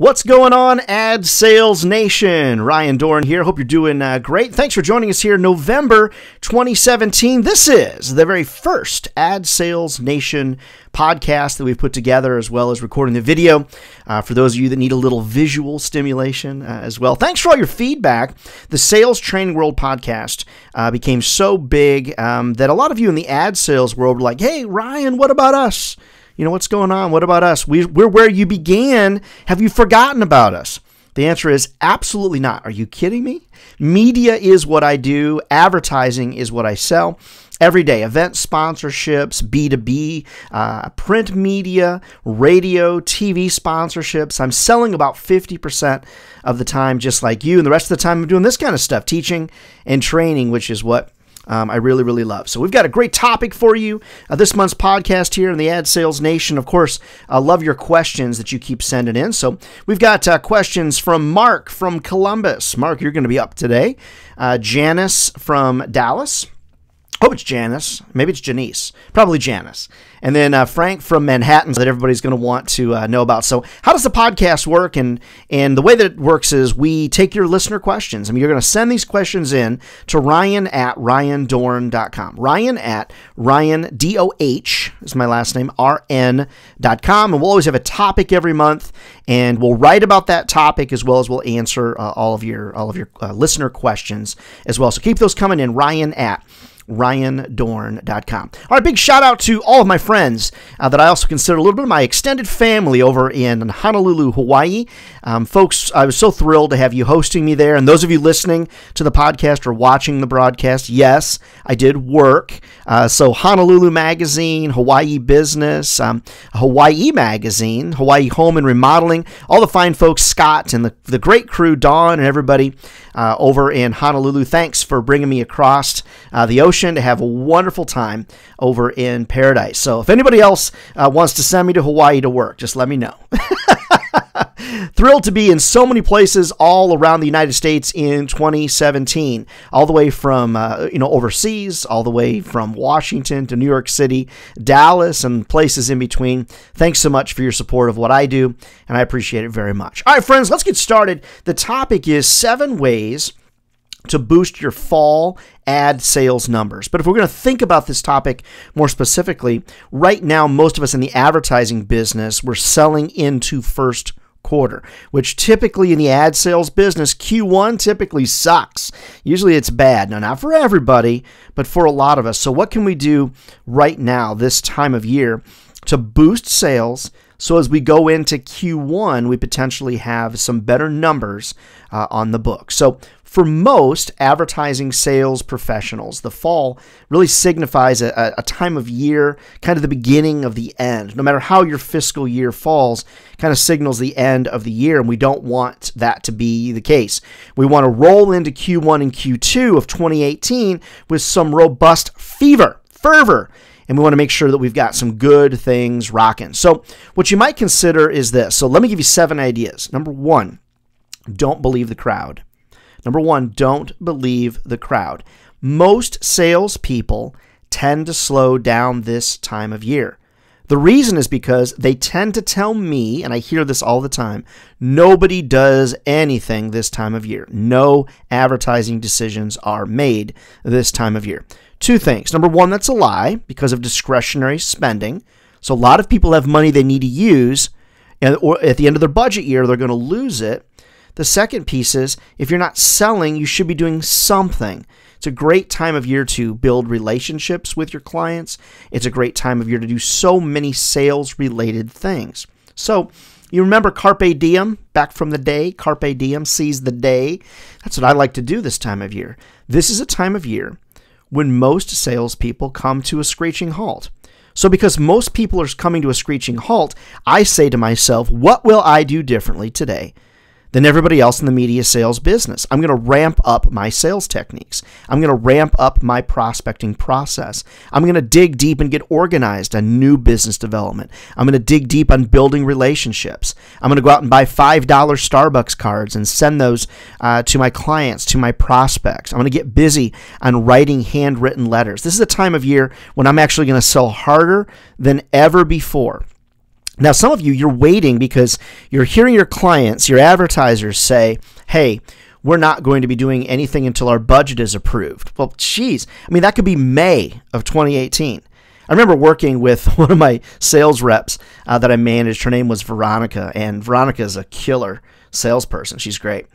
What's going on, Ad Sales Nation? Ryan Dohrn here. Hope you're doing uh, great. Thanks for joining us here, November 2017. This is the very first Ad Sales Nation podcast that we've put together, as well as recording the video uh, for those of you that need a little visual stimulation uh, as well. Thanks for all your feedback. The Sales Training World podcast uh, became so big um, that a lot of you in the ad sales world were like, hey, Ryan, what about us? You know, what's going on? What about us? We, we're where you began. Have you forgotten about us? The answer is absolutely not. Are you kidding me? Media is what I do, advertising is what I sell. Every day, event sponsorships, B2B, uh, print media, radio, TV sponsorships. I'm selling about 50% of the time, just like you. And the rest of the time, I'm doing this kind of stuff, teaching and training, which is what um, I really, really love. So we've got a great topic for you uh, this month's podcast here in the Ad Sales Nation. Of course, I love your questions that you keep sending in. So we've got uh, questions from Mark from Columbus. Mark, you're going to be up today. Uh, Janice from Dallas. Hope it's Janice. Maybe it's Janice. Probably Janice. And then uh, Frank from Manhattan that everybody's going to want to uh, know about. So, how does the podcast work? And and the way that it works is we take your listener questions. I mean, you're going to send these questions in to Ryan at ryandohrn.com. Ryan at Ryan D O H is my last name R N.com, and we'll always have a topic every month, and we'll write about that topic as well as we'll answer uh, all of your all of your uh, listener questions as well. So keep those coming in. Ryan at ryandohrn.com. All right, big shout out to all of my friends uh, that I also consider a little bit of my extended family over in Honolulu, Hawaii. Um, folks, I was so thrilled to have you hosting me there. And those of you listening to the podcast or watching the broadcast, yes, I did work. Uh, so, Honolulu Magazine, Hawaii Business, um, Hawaii Magazine, Hawaii Home and Remodeling, all the fine folks, Scott and the, the great crew, Dawn and everybody uh, over in Honolulu. Thanks for bringing me across uh, the ocean to have a wonderful time over in paradise. So, if anybody else uh, wants to send me to Hawaii to work, just let me know. Thrilled to be in so many places all around the United States in 2017, all the way from uh, you know overseas, all the way from Washington to New York City, Dallas, and places in between. Thanks so much for your support of what I do, and I appreciate it very much. All right, friends, let's get started. The topic is seven ways to boost your fall ad sales numbers. But if we're going to think about this topic more specifically, right now, most of us in the advertising business, we're selling into first quarter, which typically in the ad sales business, Q1 typically sucks. Usually it's bad. Now, not for everybody, but for a lot of us. So, what can we do right now, this time of year, to boost sales? So, as we go into Q1, we potentially have some better numbers uh, on the book. So, for most advertising sales professionals, the fall really signifies a, a, time of year, kind of the beginning of the end. No matter how your fiscal year falls, kind of signals the end of the year, and we don't want that to be the case. We want to roll into Q1 and Q2 of 2018 with some robust fever, fervor, and we want to make sure that we've got some good things rocking. So, what you might consider is this. So, let me give you seven ideas. Number one, don't believe the crowd. Number one, don't believe the crowd. Most salespeople tend to slow down this time of year. The reason is because they tend to tell me, and I hear this all the time nobody does anything this time of year. No advertising decisions are made this time of year. Two things. Number one, that's a lie because of discretionary spending. So a lot of people have money they need to use, and or at the end of their budget year, they're going to lose it the second piece is if you're not selling, you should be doing something. It's a great time of year to build relationships with your clients. It's a great time of year to do so many sales related things. So, you remember Carpe Diem back from the day? Carpe Diem seize the day. That's what I like to do this time of year. This is a time of year when most salespeople come to a screeching halt. So, because most people are coming to a screeching halt, I say to myself, what will I do differently today than everybody else in the media sales business. I'm going to ramp up my sales techniques. I'm going to ramp up my prospecting process. I'm going to dig deep and get organized on new business development. I'm going to dig deep on building relationships. I'm going to go out and buy $5 Starbucks cards and send those uh, to my clients, to my prospects. I'm going to get busy on writing handwritten letters. This is a time of year when I'm actually going to sell harder than ever before. Now, some of you, you're waiting because you're hearing your clients, your advertisers say, hey, we're not going to be doing anything until our budget is approved. Well, geez, I mean, that could be May of 2018. I remember working with one of my sales reps uh, that I managed. Her name was Veronica, and Veronica is a killer salesperson. She's great.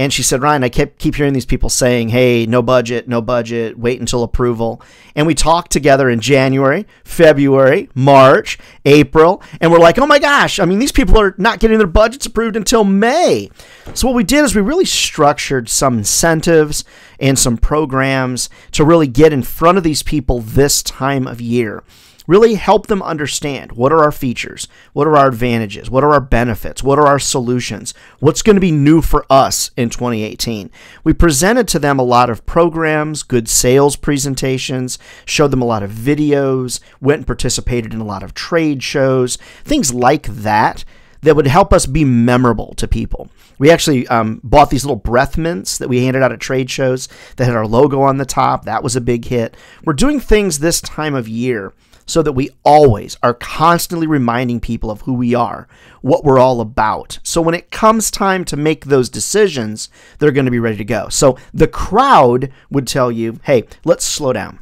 And she said, Ryan, I kept keep hearing these people saying, hey, no budget, no budget, wait until approval. And we talked together in January, February, March, April, and we're like, oh my gosh, I mean, these people are not getting their budgets approved until May. So what we did is we really structured some incentives and some programs to really get in front of these people this time of year really help them understand what are our features, what are our advantages, what are our benefits, what are our solutions, what's going to be new for us in 2018. We presented to them a lot of programs, good sales presentations, showed them a lot of videos, went and participated in a lot of trade shows, things like that that would help us be memorable to people. We actually um, bought these little breath mints that we handed out at trade shows that had our logo on the top. That was a big hit. We're doing things this time of year so that we always are constantly reminding people of who we are, what we're all about. So when it comes time to make those decisions, they're going to be ready to go. So the crowd would tell you, hey, let's slow down.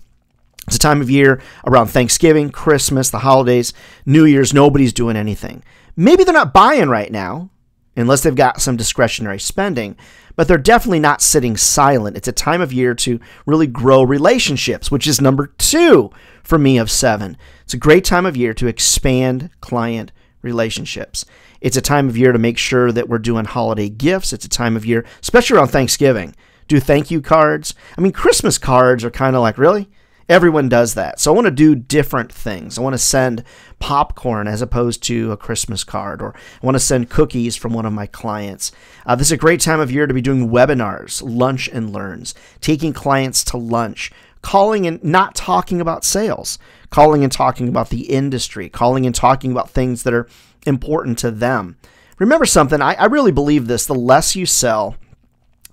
It's a time of year around Thanksgiving, Christmas, the holidays, New Year's, nobody's doing anything. Maybe they're not buying right now, unless they've got some discretionary spending, but they're definitely not sitting silent. It's a time of year to really grow relationships, which is number two for me of seven. It's a great time of year to expand client relationships. It's a time of year to make sure that we're doing holiday gifts. It's a time of year, especially around Thanksgiving, do thank you cards. I mean, Christmas cards are kind of like, really? Everyone does that. So I want to do different things. I want to send popcorn as opposed to a Christmas card, or I want to send cookies from one of my clients. Uh, this is a great time of year to be doing webinars, lunch and learns, taking clients to lunch, calling and not talking about sales, calling and talking about the industry, calling and talking about things that are important to them. Remember something, I, I really believe this the less you sell,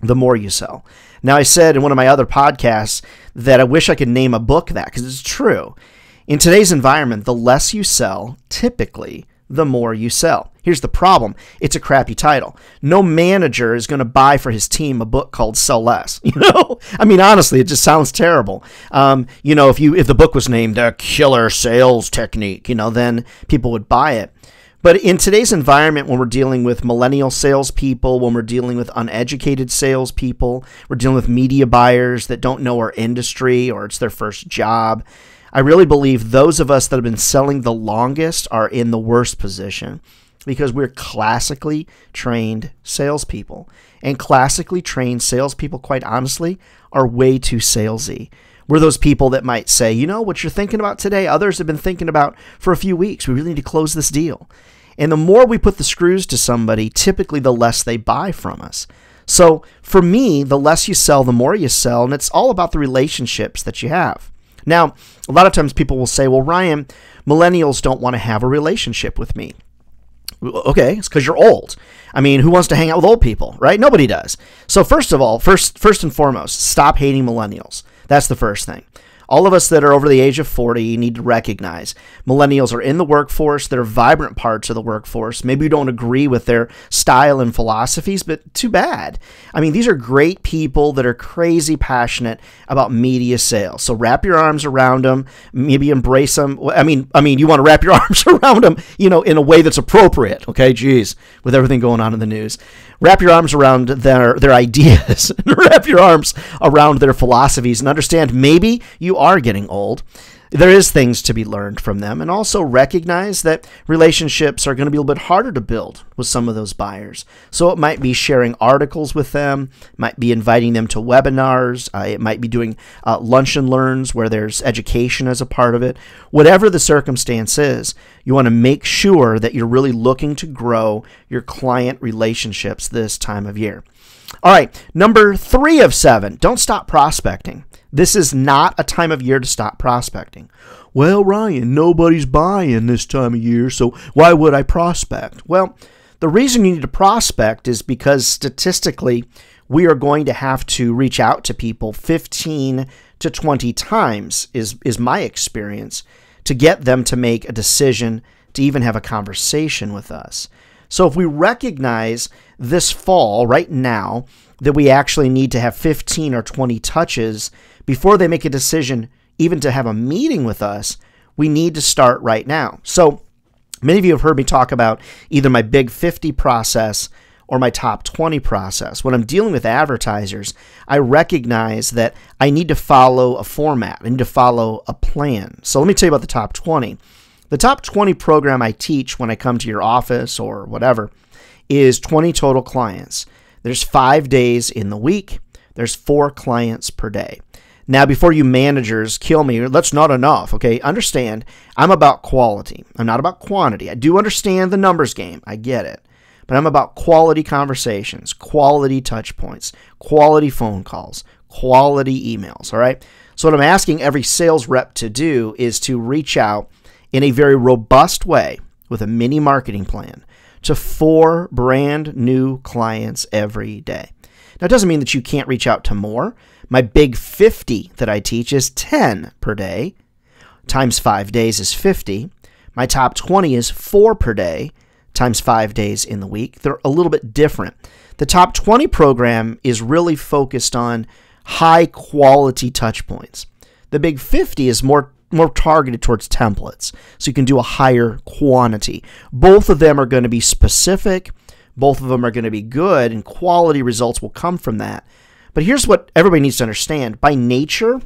the more you sell. Now, I said in one of my other podcasts that I wish I could name a book that because it's true. In today's environment, the less you sell, typically, the more you sell. Here's the problem it's a crappy title. No manager is going to buy for his team a book called Sell Less. You know, I mean, honestly, it just sounds terrible. Um, you know, if you if the book was named a killer sales technique, you know, then people would buy it. But in today's environment, when we're dealing with millennial salespeople, when we're dealing with uneducated salespeople, we're dealing with media buyers that don't know our industry or it's their first job. I really believe those of us that have been selling the longest are in the worst position because we're classically trained salespeople. And classically trained salespeople, quite honestly, are way too salesy. We're those people that might say, you know, what you're thinking about today, others have been thinking about for a few weeks. We really need to close this deal. And the more we put the screws to somebody, typically the less they buy from us. So for me, the less you sell, the more you sell. And it's all about the relationships that you have. Now, a lot of times people will say, well, Ryan, millennials don't want to have a relationship with me. Okay, it's because you're old. I mean, who wants to hang out with old people, right? Nobody does. So first of all, first first and foremost, stop hating millennials. That's the first thing all of us that are over the age of 40 need to recognize millennials are in the workforce. They're vibrant parts of the workforce. Maybe you don't agree with their style and philosophies, but too bad. I mean, these are great people that are crazy passionate about media sales. So wrap your arms around them, maybe embrace them. I mean, I mean, you want to wrap your arms around them, you know, in a way that's appropriate. Okay, geez, with everything going on in the news wrap your arms around their their ideas, wrap your arms around their philosophies, and understand maybe you are getting old there is things to be learned from them and also recognize that relationships are going to be a little bit harder to build with some of those buyers. So it might be sharing articles with them might be inviting them to webinars uh, it might be doing uh, lunch and learns where there's education as a part of it. Whatever the circumstance is you want to make sure that you're really looking to grow your client relationships this time of year. All right number three of seven don't stop prospecting this is not a time of year to stop prospecting. Well, Ryan, nobody's buying this time of year, so why would I prospect? Well, the reason you need to prospect is because statistically, we are going to have to reach out to people 15 to 20 times, is, is my experience, to get them to make a decision to even have a conversation with us. So if we recognize this fall, right now, that we actually need to have 15 or 20 touches before they make a decision, even to have a meeting with us, we need to start right now. So many of you have heard me talk about either my big 50 process or my top 20 process. When I'm dealing with advertisers, I recognize that I need to follow a format, I need to follow a plan. So let me tell you about the top 20. The top 20 program I teach when I come to your office or whatever is 20 total clients. There's five days in the week, there's four clients per day. Now, before you managers kill me, that's not enough, okay? Understand, I'm about quality. I'm not about quantity. I do understand the numbers game. I get it but I'm about quality conversations, quality touch points, quality phone calls, quality emails. All right. So, what I'm asking every sales rep to do is to reach out in a very robust way with a mini marketing plan to four brand new clients every day. Now, it doesn't mean that you can't reach out to more. My big 50 that I teach is 10 per day, times five days is 50. My top 20 is four per day, times five days in the week. They're a little bit different. The top 20 program is really focused on high quality touch points. The big 50 is more more targeted towards templates, so you can do a higher quantity. Both of them are going to be specific, both of them are going to be good, and quality results will come from that. But here's what everybody needs to understand by nature,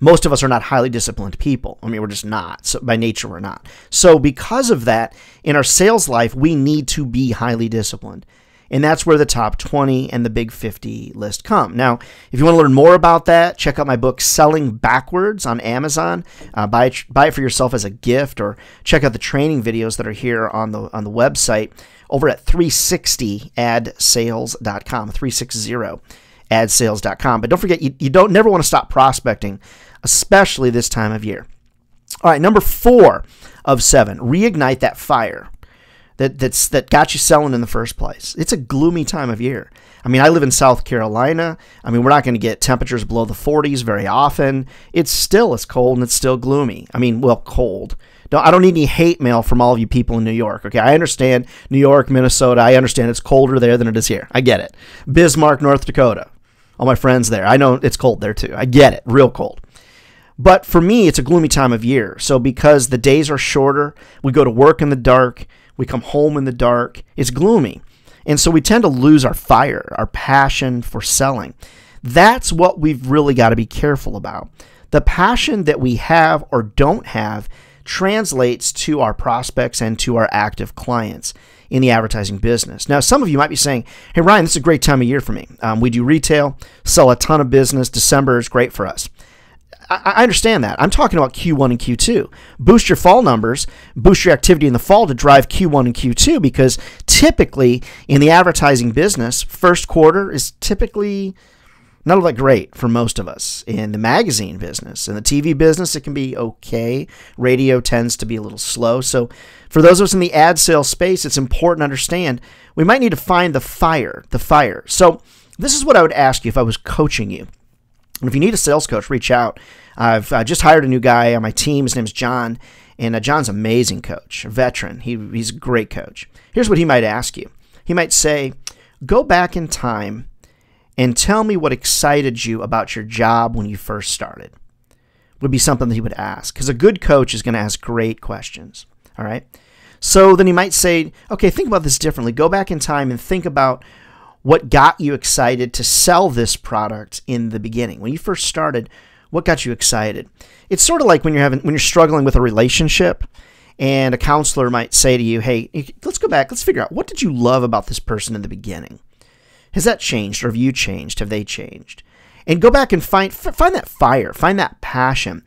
most of us are not highly disciplined people. I mean, we're just not. So by nature, we're not. So because of that, in our sales life, we need to be highly disciplined. And that's where the top 20 and the big 50 list come. Now, if you want to learn more about that, check out my book, Selling Backwards, on Amazon. Uh, buy, it, buy it for yourself as a gift, or check out the training videos that are here on the on the website over at 360adsales.com. 360 adsales.com. But don't forget, you, you don't never want to stop prospecting especially this time of year. All right, number four of seven, reignite that fire that that's that got you selling in the first place. It's a gloomy time of year. I mean, I live in South Carolina. I mean, we're not going to get temperatures below the 40s very often. It's still it's cold and it's still gloomy. I mean, well, cold. No, I don't need any hate mail from all of you people in New York. Okay, I understand New York, Minnesota. I understand it's colder there than it is here. I get it. Bismarck, North Dakota. All my friends there. I know it's cold there too. I get it. Real cold. But for me, it's a gloomy time of year. So because the days are shorter, we go to work in the dark, we come home in the dark, it's gloomy. And so we tend to lose our fire, our passion for selling. That's what we've really got to be careful about. The passion that we have or don't have translates to our prospects and to our active clients in the advertising business. Now, some of you might be saying, hey, Ryan, this is a great time of year for me. Um, we do retail, sell a ton of business. December is great for us. I understand that. I'm talking about Q1 and Q2. Boost your fall numbers, boost your activity in the fall to drive Q1 and Q2 because typically in the advertising business, first quarter is typically not all that great for most of us. In the magazine business, in the TV business, it can be okay. Radio tends to be a little slow. So, for those of us in the ad sales space, it's important to understand we might need to find the fire, the fire. So, this is what I would ask you if I was coaching you. And if you need a sales coach, reach out. I've uh, just hired a new guy on my team. His name's John, and uh, John's an amazing coach, a veteran. He, he's a great coach. Here's what he might ask you He might say, Go back in time and tell me what excited you about your job when you first started. Would be something that he would ask. Because a good coach is going to ask great questions. All right. So then he might say, okay, think about this differently. Go back in time and think about what got you excited to sell this product in the beginning when you first started what got you excited it's sort of like when you're having when you're struggling with a relationship and a counselor might say to you hey let's go back let's figure out what did you love about this person in the beginning has that changed or have you changed have they changed and go back and find find that fire find that passion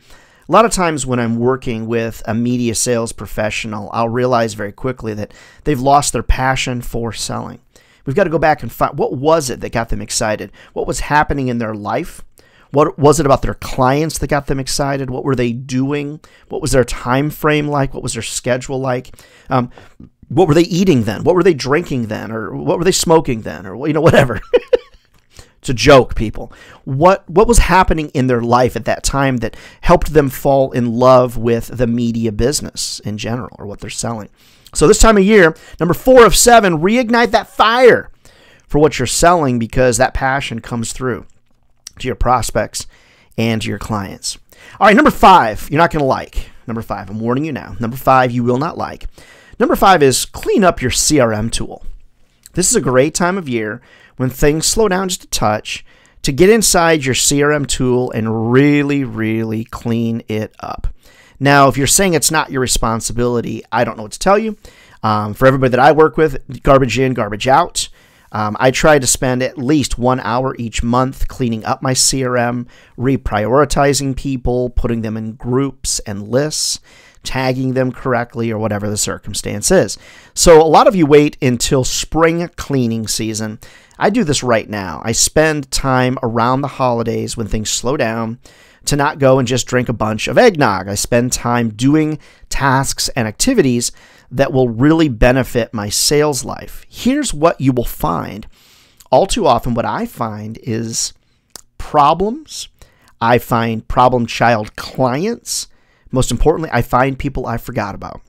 a lot of times when I'm working with a media sales professional, I'll realize very quickly that they've lost their passion for selling. We've got to go back and find what was it that got them excited? What was happening in their life? What was it about their clients that got them excited? What were they doing? What was their time frame like? What was their schedule like? Um, what were they eating then? What were they drinking then? Or what were they smoking then? Or you know whatever. It's a joke, people. What what was happening in their life at that time that helped them fall in love with the media business in general or what they're selling? So this time of year, number 4 of 7, reignite that fire for what you're selling because that passion comes through to your prospects and to your clients. All right, number 5, you're not going to like. Number 5, I'm warning you now. Number 5, you will not like. Number 5 is clean up your CRM tool. This is a great time of year when things slow down just a touch, to get inside your CRM tool and really, really clean it up. Now, if you're saying it's not your responsibility, I don't know what to tell you. Um, for everybody that I work with, garbage in, garbage out. Um, I try to spend at least one hour each month cleaning up my CRM, reprioritizing people, putting them in groups and lists, tagging them correctly, or whatever the circumstance is. So, a lot of you wait until spring cleaning season I do this right now. I spend time around the holidays when things slow down to not go and just drink a bunch of eggnog. I spend time doing tasks and activities that will really benefit my sales life. Here's what you will find. All too often, what I find is problems. I find problem child clients. Most importantly, I find people I forgot about.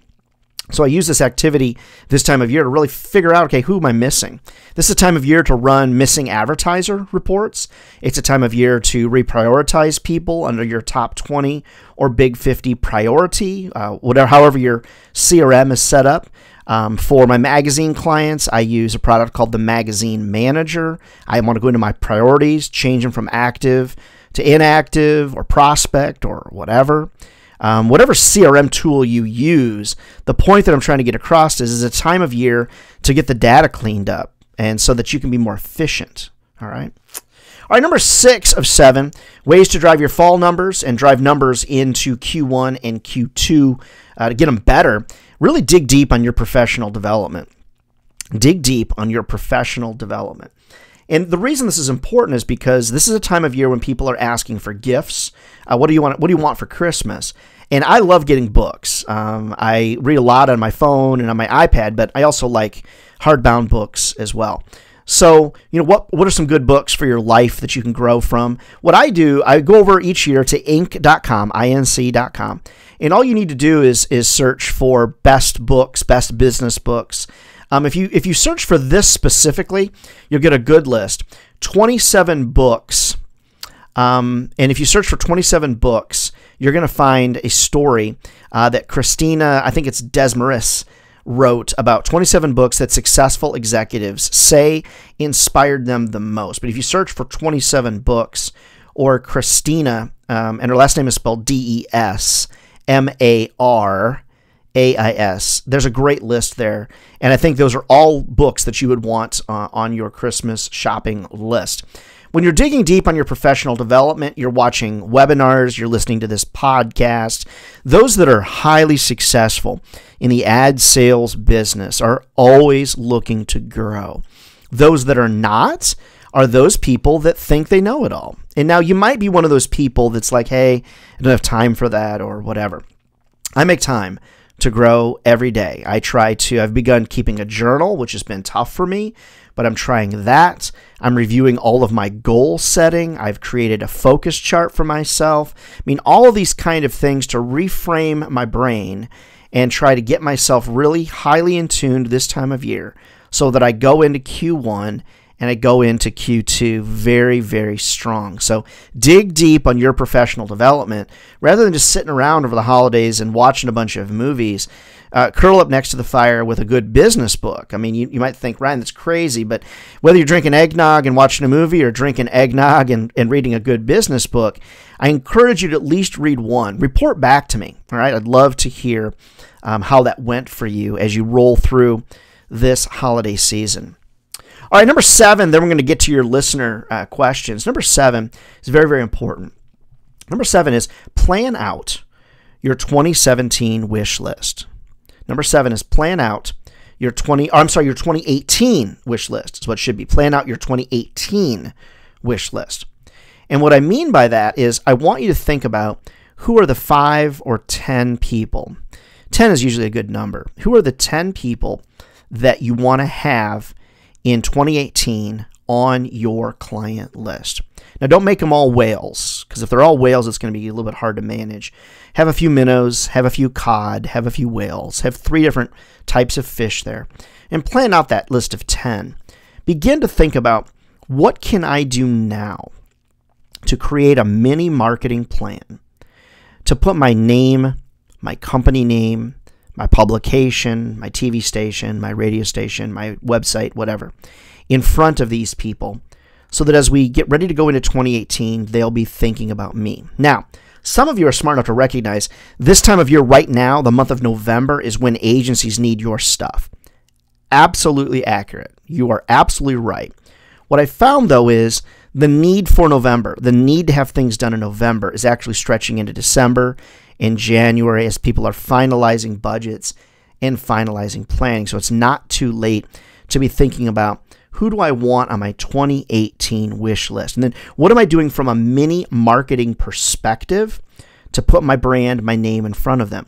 So I use this activity this time of year to really figure out, okay, who am I missing? This is a time of year to run missing advertiser reports. It's a time of year to reprioritize people under your top 20 or big 50 priority, uh, whatever, however your CRM is set up. Um, for my magazine clients, I use a product called the Magazine Manager. I want to go into my priorities, change them from active to inactive or prospect or whatever um, whatever CRM tool you use, the point that I'm trying to get across is, is a time of year to get the data cleaned up and so that you can be more efficient. All right. All right, number six of seven ways to drive your fall numbers and drive numbers into Q1 and Q2 uh, to get them better. Really dig deep on your professional development. Dig deep on your professional development. And the reason this is important is because this is a time of year when people are asking for gifts. Uh, what do you want? What do you want for Christmas? And I love getting books. Um, I read a lot on my phone and on my iPad, but I also like hardbound books as well. So, you know, what what are some good books for your life that you can grow from? What I do, I go over each year to inc.com, inc.com. And all you need to do is is search for best books, best business books. Um, if you if you search for this specifically, you'll get a good list. 27 books. Um, and if you search for 27 books, you're going to find a story uh, that Christina, I think it's Desmarais, wrote about 27 books that successful executives say inspired them the most. But if you search for 27 books or Christina, um, and her last name is spelled D E S M A R AIS. There's a great list there. And I think those are all books that you would want uh, on your Christmas shopping list. When you're digging deep on your professional development, you're watching webinars, you're listening to this podcast, those that are highly successful in the ad sales business are always looking to grow. Those that are not are those people that think they know it all. And now you might be one of those people that's like, hey, I don't have time for that or whatever. I make time to grow every day. I try to, I've begun keeping a journal, which has been tough for me, but I'm trying that. I'm reviewing all of my goal setting. I've created a focus chart for myself. I mean, all of these kind of things to reframe my brain and try to get myself really highly in tuned this time of year so that I go into Q1 and I go into Q2 very, very strong. So dig deep on your professional development rather than just sitting around over the holidays and watching a bunch of movies. Uh, curl up next to the fire with a good business book. I mean, you, you might think, Ryan, that's crazy, but whether you're drinking eggnog and watching a movie or drinking eggnog and, and reading a good business book, I encourage you to at least read one. Report back to me. All right. I'd love to hear um, how that went for you as you roll through this holiday season. All right, number seven, then we're going to get to your listener uh, questions. Number seven is very, very important. Number seven is plan out your 2017 wish list. Number seven is plan out your 20, I'm sorry, your 2018 wish list is what should be. Plan out your 2018 wish list. And what I mean by that is I want you to think about who are the five or 10 people. 10 is usually a good number. Who are the 10 people that you want to have in 2018 on your client list. Now, don't make them all whales, because if they're all whales, it's going to be a little bit hard to manage. Have a few minnows, have a few cod, have a few whales, have three different types of fish there, and plan out that list of 10. Begin to think about what can I do now to create a mini marketing plan to put my name, my company name, my publication, my TV station, my radio station, my website, whatever, in front of these people so that as we get ready to go into 2018, they'll be thinking about me. Now, some of you are smart enough to recognize this time of year right now, the month of November, is when agencies need your stuff. Absolutely accurate. You are absolutely right. What I found though is the need for November, the need to have things done in November is actually stretching into December and January as people are finalizing budgets and finalizing planning. So it's not too late to be thinking about who do I want on my 2018 wish list? And then what am I doing from a mini marketing perspective to put my brand, my name in front of them?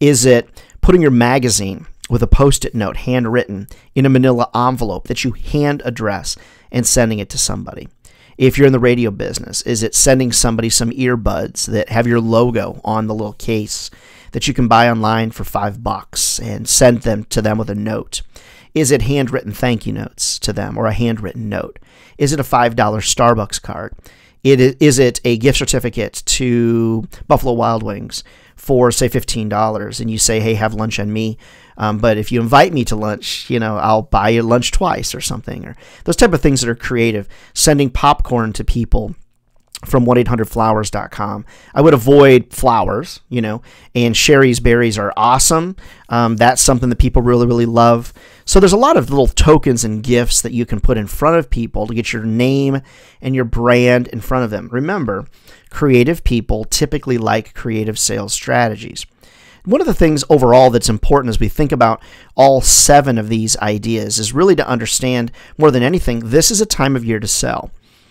Is it putting your magazine with a post it note handwritten in a manila envelope that you hand address and sending it to somebody? If you're in the radio business, is it sending somebody some earbuds that have your logo on the little case that you can buy online for five bucks and send them to them with a note? Is it handwritten thank you notes to them or a handwritten note? Is it a $5 Starbucks card? It is it a gift certificate to Buffalo Wild Wings for say $15 and you say, hey, have lunch on me. Um, but if you invite me to lunch, you know, I'll buy you lunch twice or something, or those type of things that are creative. Sending popcorn to people from 1-800-flowers.com. I would avoid flowers, you know, and Shari's berries are awesome. Um, that's something that people really, really love. So there's a lot of little tokens and gifts that you can put in front of people to get your name and your brand in front of them. Remember, creative people typically like creative sales strategies. One of the things overall that's important as we think about all seven of these ideas is really to understand more than anything, this is a time of year to sell.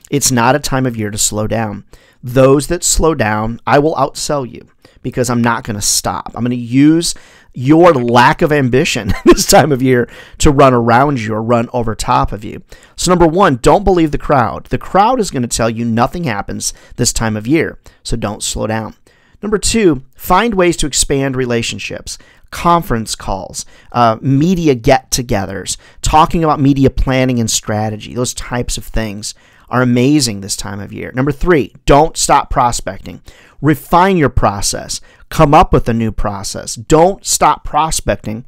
It's not a time of year to slow down. Those that slow down, I will outsell you because I'm not going to stop. I'm going to use your lack of ambition this time of year to run around you or run over top of you. So, number one, don't believe the crowd. The crowd is going to tell you nothing happens this time of year, so don't slow down. Number two, find ways to expand relationships. Conference calls, uh, media get togethers, talking about media planning and strategy, those types of things are amazing this time of year. Number three, don't stop prospecting. Refine your process. Come up with a new process. Don't stop prospecting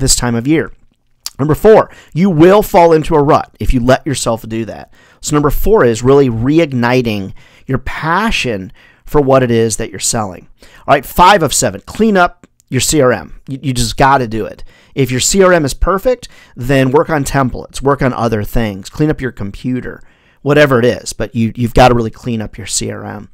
this time of year. Number four, you will fall into a rut if you let yourself do that. So, number four is really reigniting your passion for what it is that you're selling. All right, five of seven, clean up your CRM. You, you just got to do it. If your CRM is perfect, then work on templates, work on other things, clean up your computer whatever it is, but you, you've got to really clean up your CRM.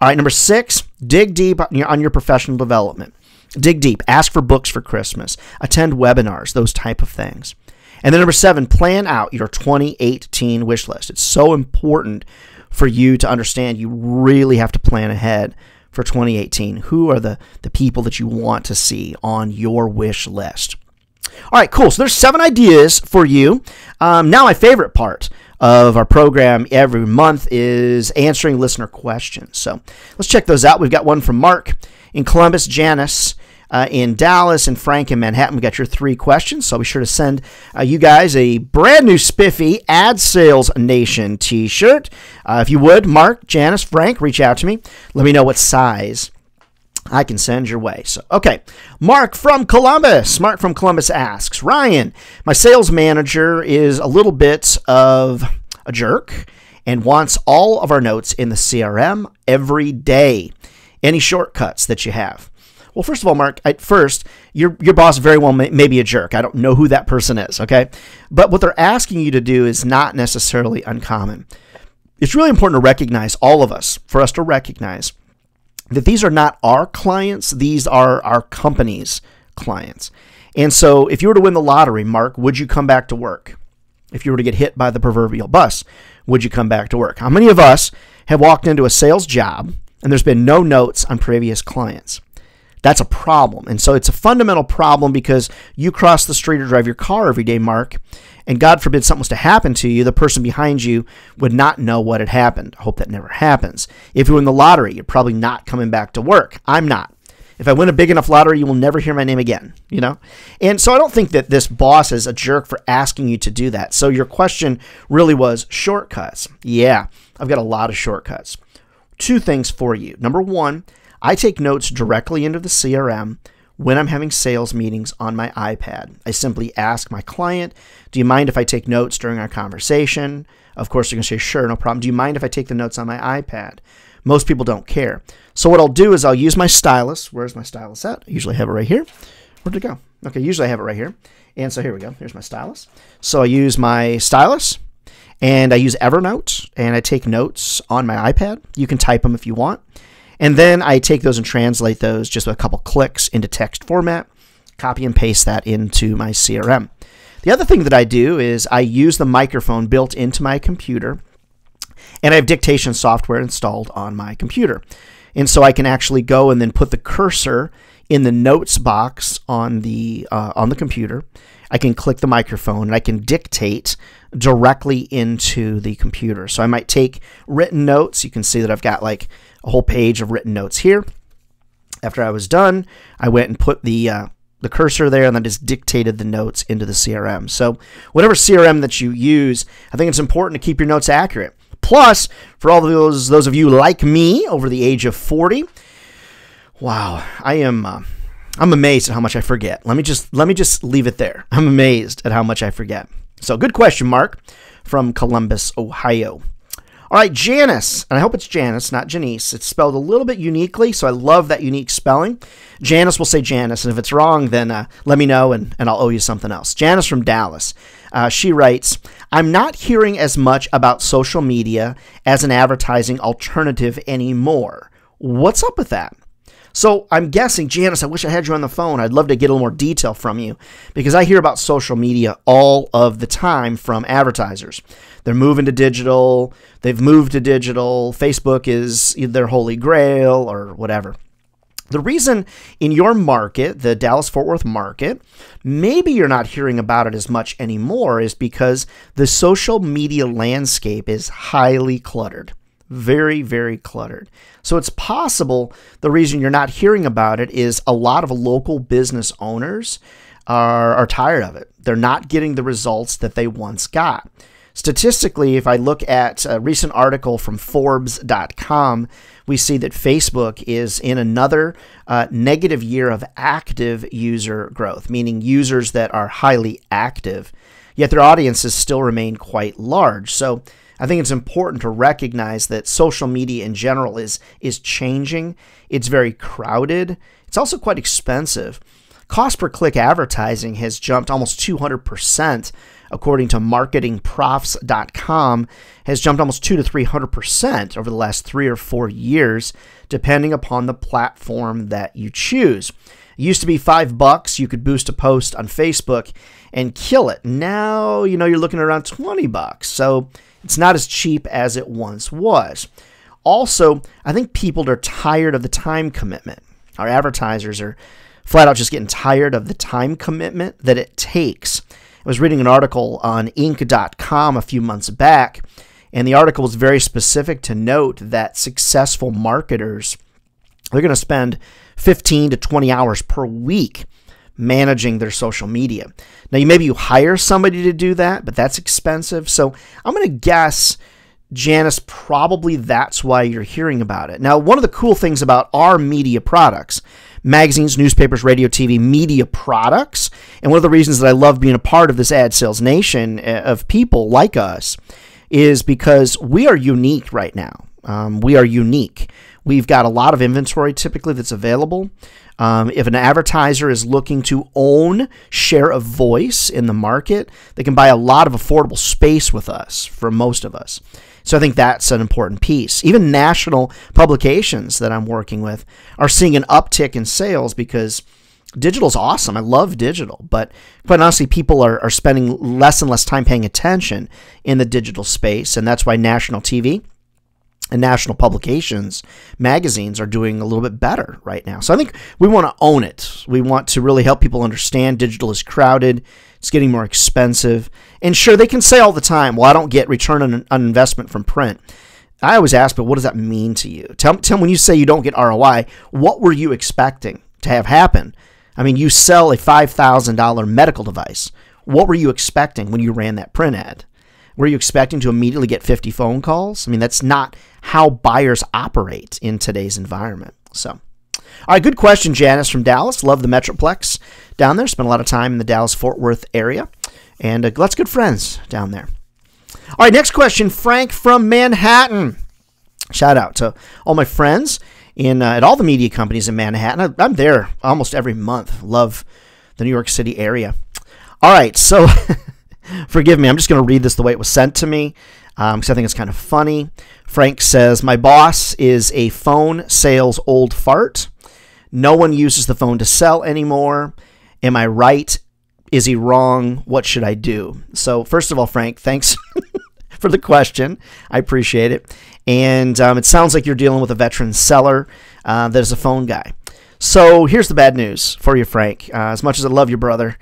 All right, number six, dig deep on your, on your professional development. Dig deep. Ask for books for Christmas. Attend webinars, those type of things. And then number seven, plan out your 2018 wish list. It's so important for you to understand you really have to plan ahead for 2018. Who are the, the people that you want to see on your wish list? All right, cool. So there's seven ideas for you. Um, now, my favorite part of our program every month is answering listener questions. So let's check those out. We've got one from Mark in Columbus, Janice. Uh, in Dallas and Frank in Manhattan. We got your three questions, so be sure to send uh, you guys a brand new spiffy Ad Sales Nation t shirt. Uh, if you would, Mark, Janice, Frank, reach out to me. Let me know what size I can send your way. So, okay. Mark from Columbus. Mark from Columbus asks Ryan, my sales manager is a little bit of a jerk and wants all of our notes in the CRM every day. Any shortcuts that you have? Well, first of all, Mark, at first, your, your boss very well may, may be a jerk. I don't know who that person is, okay? But what they're asking you to do is not necessarily uncommon. It's really important to recognize, all of us, for us to recognize that these are not our clients, these are our company's clients. And so if you were to win the lottery, Mark, would you come back to work? If you were to get hit by the proverbial bus, would you come back to work? How many of us have walked into a sales job and there's been no notes on previous clients? That's a problem. And so it's a fundamental problem because you cross the street or drive your car every day, Mark, and God forbid something was to happen to you, the person behind you would not know what had happened. I hope that never happens. If you win the lottery, you're probably not coming back to work. I'm not. If I win a big enough lottery, you will never hear my name again, you know? And so I don't think that this boss is a jerk for asking you to do that. So your question really was shortcuts. Yeah, I've got a lot of shortcuts. Two things for you. Number one, I take notes directly into the CRM when I'm having sales meetings on my iPad. I simply ask my client, Do you mind if I take notes during our conversation? Of course, they're going to say, Sure, no problem. Do you mind if I take the notes on my iPad? Most people don't care. So, what I'll do is I'll use my stylus. Where's my stylus at? I usually have it right here. Where'd it go? Okay, usually I have it right here. And so here we go. Here's my stylus. So I use my stylus and I use Evernote and I take notes on my iPad. You can type them if you want. And then I take those and translate those just with a couple clicks into text format, copy and paste that into my CRM. The other thing that I do is I use the microphone built into my computer, and I have dictation software installed on my computer. And so I can actually go and then put the cursor in the notes box on the uh, on the computer. I can click the microphone and I can dictate directly into the computer. So I might take written notes. You can see that I've got like a whole page of written notes here. After I was done, I went and put the uh, the cursor there and then just dictated the notes into the CRM. So whatever CRM that you use, I think it's important to keep your notes accurate. Plus, for all those those of you like me over the age of 40, wow, I am uh, I'm amazed at how much I forget. Let me just let me just leave it there. I'm amazed at how much I forget. So, good question, Mark, from Columbus, Ohio. All right, Janice, and I hope it's Janice, not Janice. It's spelled a little bit uniquely, so I love that unique spelling. Janice will say Janice, and if it's wrong, then uh, let me know and, and I'll owe you something else. Janice from Dallas. Uh, she writes, I'm not hearing as much about social media as an advertising alternative anymore. What's up with that? So I'm guessing, Janice, I wish I had you on the phone. I'd love to get a little more detail from you because I hear about social media all of the time from advertisers. They're moving to digital, they've moved to digital, Facebook is their holy grail or whatever. The reason in your market, the Dallas Fort Worth market, maybe you're not hearing about it as much anymore is because the social media landscape is highly cluttered very, very cluttered. So it's possible the reason you're not hearing about it is a lot of local business owners are, are tired of it. They're not getting the results that they once got. Statistically, if I look at a recent article from Forbes.com, we see that Facebook is in another uh, negative year of active user growth, meaning users that are highly active, yet their audiences still remain quite large. So I think it's important to recognize that social media in general is is changing. It's very crowded. It's also quite expensive. Cost per click advertising has jumped almost 200% according to marketingprofs.com has jumped almost 2 to 300% over the last 3 or 4 years depending upon the platform that you choose. It used to be 5 bucks you could boost a post on Facebook and kill it. Now, you know, you're looking around 20 bucks. So it's not as cheap as it once was. Also, I think people are tired of the time commitment. Our advertisers are flat out just getting tired of the time commitment that it takes. I was reading an article on Inc.com a few months back, and the article was very specific to note that successful marketers they're going to spend 15 to 20 hours per week managing their social media. Now, you maybe you hire somebody to do that, but that's expensive. So I'm going to guess, Janice, probably that's why you're hearing about it. Now, one of the cool things about our media products, magazines, newspapers, radio, TV, media products, and one of the reasons that I love being a part of this ad sales nation eh, of people like us is because we are unique right now. Um, we are unique. We've got a lot of inventory typically that's available. Um, if an advertiser is looking to own share of voice in the market, they can buy a lot of affordable space with us for most of us. So I think that's an important piece. Even national publications that I'm working with are seeing an uptick in sales because digital's awesome. I love digital, but quite honestly, people are, are spending less and less time paying attention in the digital space, and that's why national TV and national publications, magazines are doing a little bit better right now. So I think we want to own it. We want to really help people understand digital is crowded, it's getting more expensive. And sure, they can say all the time, well, I don't get return on, on investment from print. I always ask, but what does that mean to you? Tell, tell when you say you don't get ROI, what were you expecting to have happen? I mean, you sell a $5,000 medical device. What were you expecting when you ran that print ad? Were you expecting to immediately get 50 phone calls? I mean, that's not how buyers operate in today's environment. So, all right, good question, Janice from Dallas. Love the Metroplex down there. Spent a lot of time in the Dallas Fort Worth area, and uh, lots of good friends down there. All right, next question, Frank from Manhattan. Shout out to all my friends in uh, at all the media companies in Manhattan. I, I'm there almost every month. Love the New York City area. All right, so forgive me. I'm just going to read this the way it was sent to me because um, I think it's kind of funny. Frank says, My boss is a phone sales old fart. No one uses the phone to sell anymore. Am I right? Is he wrong? What should I do? So, first of all, Frank, thanks for the question. I appreciate it. And um, it sounds like you're dealing with a veteran seller uh, that is a phone guy. So, here's the bad news for you, Frank. Uh, as much as I love your brother,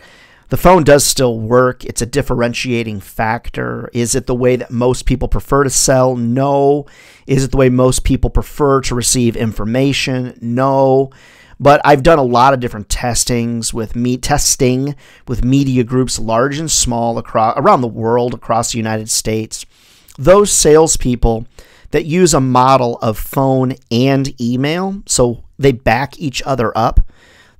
the phone does still work. It's a differentiating factor. Is it the way that most people prefer to sell? No. Is it the way most people prefer to receive information? No. But I've done a lot of different testings with me testing with media groups, large and small, across around the world, across the United States. Those salespeople that use a model of phone and email, so they back each other up.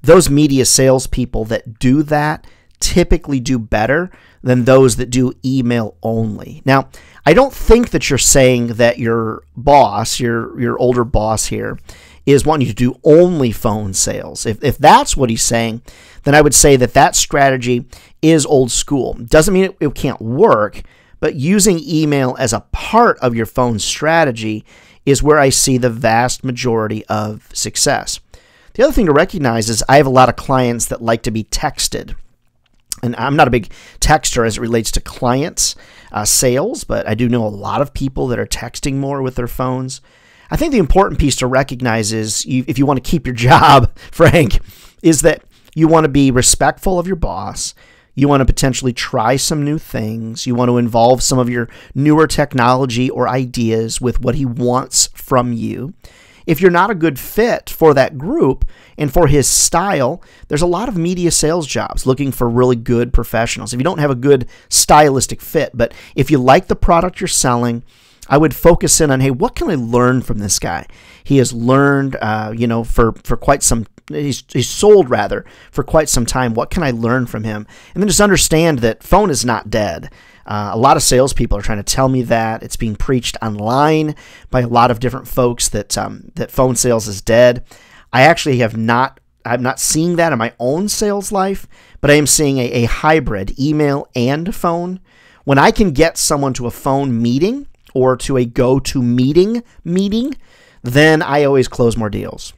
Those media salespeople that do that typically do better than those that do email only. Now, I don't think that you're saying that your boss, your your older boss here, is wanting you to do only phone sales. If, if that's what he's saying, then I would say that that strategy is old school. Doesn't mean it, it can't work, but using email as a part of your phone strategy is where I see the vast majority of success. The other thing to recognize is I have a lot of clients that like to be texted and I'm not a big texter as it relates to clients uh, sales, but I do know a lot of people that are texting more with their phones. I think the important piece to recognize is you, if you want to keep your job, Frank, is that you want to be respectful of your boss. You want to potentially try some new things. You want to involve some of your newer technology or ideas with what he wants from you if you're not a good fit for that group and for his style, there's a lot of media sales jobs looking for really good professionals. If you don't have a good stylistic fit, but if you like the product you're selling, I would focus in on, hey, what can I learn from this guy? He has learned, uh, you know, for for quite some. He's, he's sold rather for quite some time. What can I learn from him? And then just understand that phone is not dead. Uh, a lot of salespeople are trying to tell me that it's being preached online by a lot of different folks that um, that phone sales is dead. I actually have not. I'm not seeing that in my own sales life, but I am seeing a, a hybrid email and phone. When I can get someone to a phone meeting or to a GoToMeeting meeting, then I always close more deals.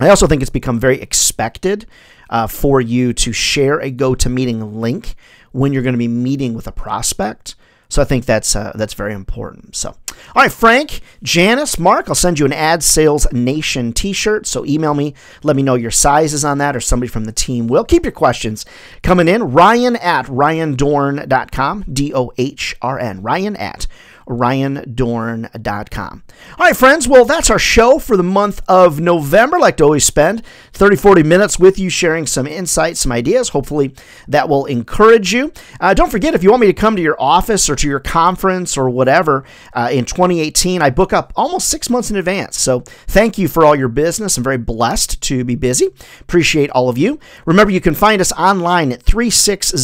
I also think it's become very expected uh, for you to share a GoToMeeting link when you're going to be meeting with a prospect. So I think that's uh, that's very important. So, all right, Frank, Janice, Mark, I'll send you an Ad Sales Nation T-shirt. So email me, let me know your sizes on that, or somebody from the team will. Keep your questions coming in. Ryan at ryandohrn.com, D O H R N, Ryan at ryandohrn.com. All right, friends. Well, that's our show for the month of November. I like to always spend 30, 40 minutes with you sharing some insights, some ideas. Hopefully, that will encourage you. Uh, don't forget, if you want me to come to your office or to your conference or whatever uh, in 2018, I book up almost six months in advance. So thank you for all your business. I'm very blessed to be busy. Appreciate all of you. Remember, you can find us online at 360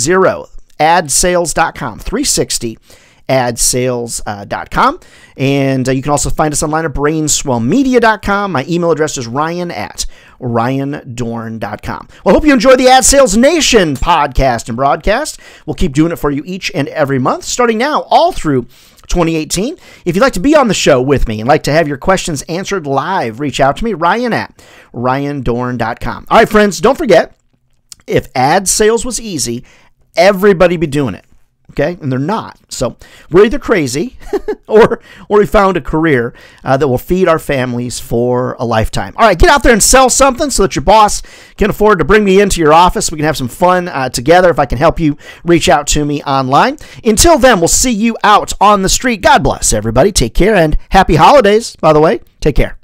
adsales.com. 360 adsales.com. And uh, you can also find us online at brainswellmedia.com. My email address is ryan at ryandohrn.com. Well, I hope you enjoy the Ad Sales Nation podcast and broadcast. We'll keep doing it for you each and every month, starting now all through 2018. If you'd like to be on the show with me and like to have your questions answered live, reach out to me, Ryan at ryandohrn.com. All right, friends, don't forget if ad sales was easy, everybody be doing it. Okay? And they're not. So we're either crazy or or we found a career uh, that will feed our families for a lifetime. All right, get out there and sell something so that your boss can afford to bring me into your office. We can have some fun uh, together. If I can help you, reach out to me online. Until then, we'll see you out on the street. God bless everybody. Take care and happy holidays. By the way, take care.